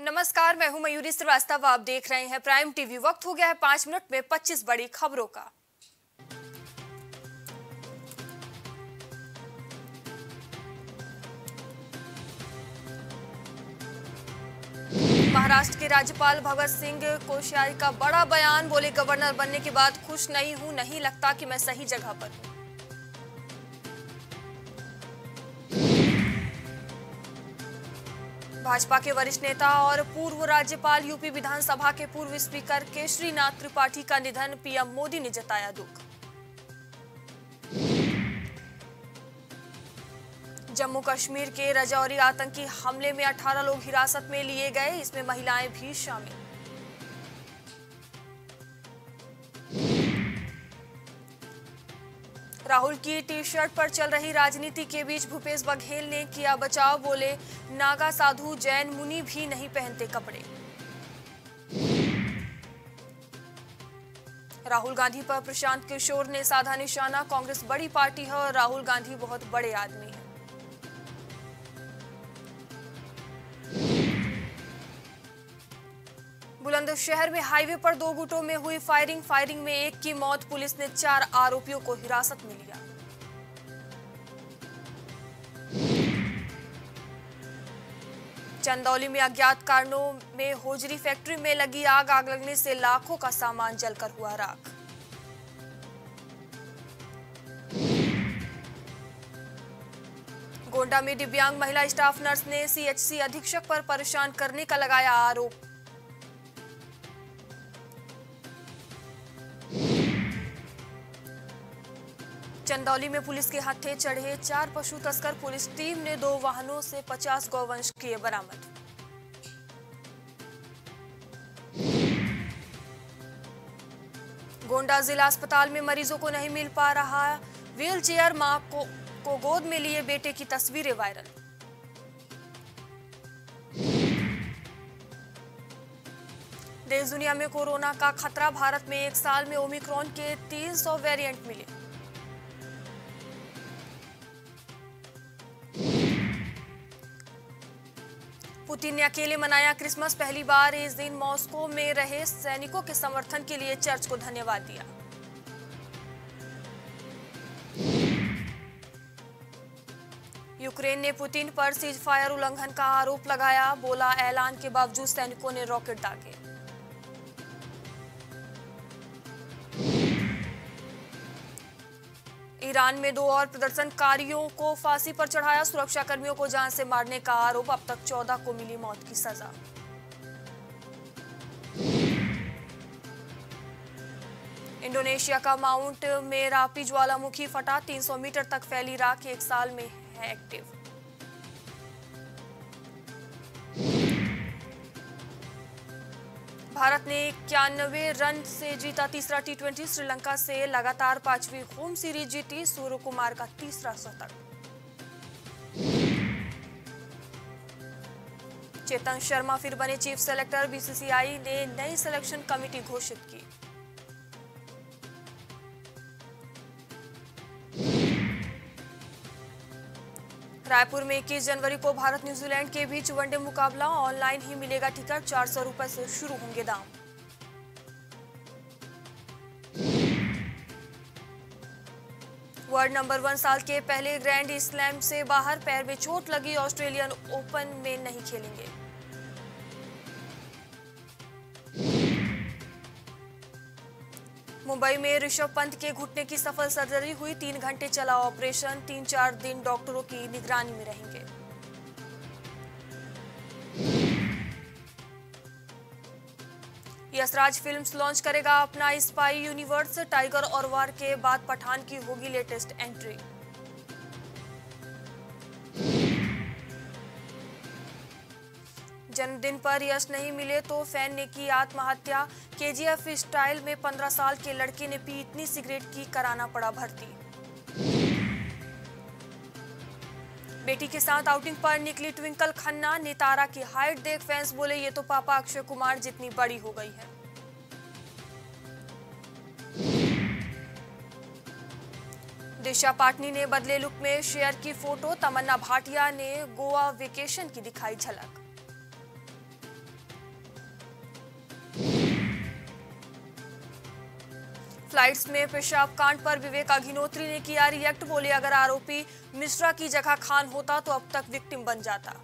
नमस्कार, मैं हूँ मयूरी श्रीवास्तव, आप देख रहे हैं प्राइम टीवी। वक्त हो गया है पाँच मिनट में 25 बड़ी खबरों का। महाराष्ट्र के राज्यपाल भगत सिंह कोश्यारी का बड़ा बयान, बोले, गवर्नर बनने के बाद खुश नहीं हूँ, नहीं लगता कि मैं सही जगह पर हूँ। भाजपा के वरिष्ठ नेता और पूर्व राज्यपाल यूपी विधानसभा के पूर्व स्पीकर केशरीनाथ त्रिपाठी का निधन पीएम मोदी ने जताया दुख। जम्मू कश्मीर के रजौरी आतंकी हमले में 18 लोग हिरासत में लिए गए, इसमें महिलाएँ भी शामिल। राहुल की टी शर्ट पर चल रही राजनीति के बीच भूपेश बघेल ने किया बचाव, बोले, नागा साधु, जैन मुनि भी नहीं पहनते कपड़े. राहुल गांधी पर प्रशांत किशोर ने साधा निशाना, कांग्रेस बड़ी पार्टी है और राहुल गांधी बहुत बड़े आदमी हैं बुलंदशहर में हाईवे पर दो गुटों में हुई फायरिंग। फायरिंग में एक की मौत, पुलिस ने चार आरोपियों को हिरासत में लिया। चंदौली में अज्ञात कारणों में होजरी फैक्ट्री में लगी आग। आग लगने से लाखों का सामान जलकर हुआ राख। गोंडा में दिव्यांग महिला स्टाफ नर्स ने सीएचसी अधीक्षक पर परेशान करने का लगाया आरोप। चंदौली में पुलिस के हत्थे चढ़े चार पशु तस्कर। पुलिस टीम ने दो वाहनों से 50 गौवंश किए बरामद। गोंडा जिला अस्पताल में मरीजों को नहीं मिल पा रहा। व्हील चेयर माँ को, को गोद में लिए बेटे की तस्वीरें वायरल। देश दुनिया में कोरोना का खतरा भारत में एक साल में ओमिक्रॉन के 300 वेरिएंट मिले। पुतिन ने अकेले मनाया क्रिसमस। पहली बार इस दिन मॉस्को में रहे सैनिकों के समर्थन के लिए चर्च को धन्यवाद दिया। यूक्रेन ने पुतिन पर सीज फायर उल्लंघन का आरोप लगाया। बोला, ऐलान के बावजूद सैनिकों ने रॉकेट दागे। ईरान में दो और प्रदर्शनकारियों को फांसी पर चढ़ाया सुरक्षा कर्मियों को जान से मारने का आरोप। अब तक चौदह को मिली मौत की सजा। इंडोनेशिया का माउंट मेरापी ज्वालामुखी फटा 300 मीटर तक फैली राख एक साल में है एक्टिव। भारत ने इक्यानवे रन से जीता तीसरा टी ट्वेंटी श्रीलंका से लगातार पांचवी होम सीरीज़ जीती, सूर्य कुमार का तीसरा शतक। चेतन शर्मा फिर बने चीफ सेलेक्टर, बीसीसीआई ने नई सिलेक्शन कमेटी घोषित की। रायपुर में 21 जनवरी को भारत न्यूजीलैंड के बीच वनडे मुकाबला ऑनलाइन ही मिलेगा टिकट। चार सौ रुपए से शुरू होंगे दाम। वर्ल्ड नंबर वन साल के पहले ग्रैंड स्लैम से बाहर पैर में चोट लगी, ऑस्ट्रेलियन ओपन में नहीं खेलेंगे। मुंबई में ऋषभ पंत के घुटने की सफल सर्जरी हुई। तीन घंटे चला ऑपरेशन, तीन चार दिन डॉक्टरों की निगरानी में रहेंगे। यशराज फिल्म्स लॉन्च करेगा अपना स्पाई यूनिवर्स। टाइगर और वार के बाद पठान की होगी लेटेस्ट एंट्री। जन्मदिन पर यश नहीं मिले तो फ़ैन ने की आत्महत्या। केजीएफ स्टाइल में 15 साल के लड़के ने पी इतनी सिगरेट की कराना पड़ा भर्ती। बेटी के साथ आउटिंग पर निकली ट्विंकल खन्ना, नितारा की हाइट देख फैंस बोले, ये तो पापा अक्षय कुमार जितनी बड़ी हो गई है। दिशा पाटनी ने बदले लुक में शेयर की फ़ोटो, तमन्ना भाटिया ने गोवा वेकेशन की दिखाई झलक। फ्लाइट्स में पेशाब कांड पर विवेक अग्निहोत्री ने किया रिएक्ट। बोले, अगर आरोपी मिश्रा की जगह खान होता तो अब तक विक्टिम बन जाता।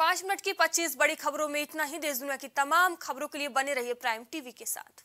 पाँच मिनट की 25 बड़ी खबरों में इतना ही। देश दुनिया की तमाम खबरों के लिए बने रहिए प्राइम टीवी के साथ।